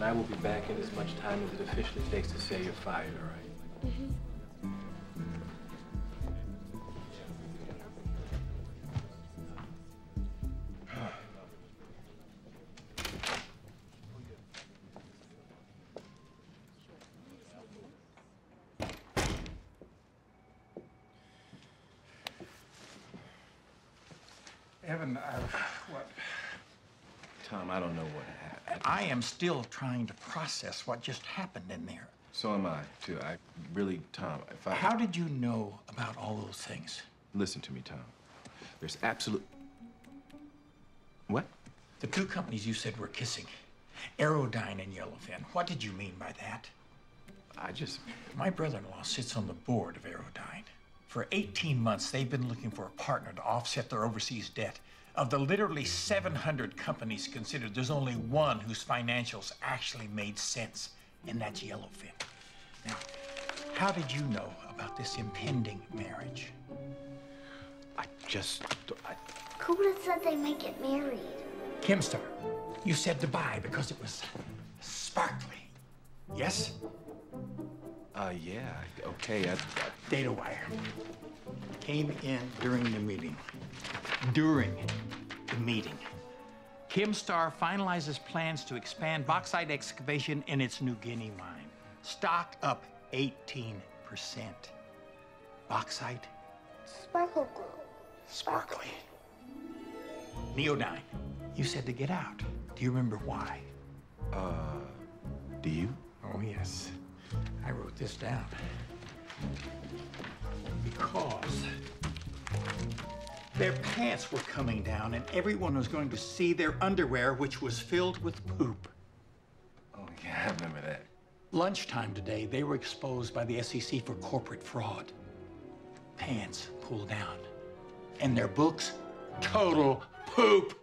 and I will be back in as much time as it officially takes to say you're fired, all right? Evan, uh, what? Tom, I don't know what happened. I am still trying to process what just happened in there. So am I, too. I really, Tom, if I... How did you know about all those things? Listen to me, Tom. There's absolute... What? The two companies you said were kissing, Aerodyne and Yellowfin. What did you mean by that? I just... My brother-in-law sits on the board of Aerodyne. For 18 months, they've been looking for a partner to offset their overseas debt. Of the literally 700 companies considered, there's only one whose financials actually made sense, and that's Yellowfin. Now, how did you know about this impending marriage? I just... I, Kuda said they might get married. Kimstar, you said Dubai because it was sparkly. Yes? Uh, yeah, okay, I... I Data wire came in during the meeting. During the meeting. Kim Kimstar finalizes plans to expand bauxite excavation in its New Guinea mine. Stock up 18%. Bauxite, Sparkle glue. sparkly. Neodyne, you said to get out. Do you remember why? Uh, do you? Oh, yes. I wrote this down. Because their pants were coming down and everyone was going to see their underwear, which was filled with poop. Oh, yeah, I remember that. Lunchtime today, they were exposed by the SEC for corporate fraud. Pants pulled down. And their books, total poop.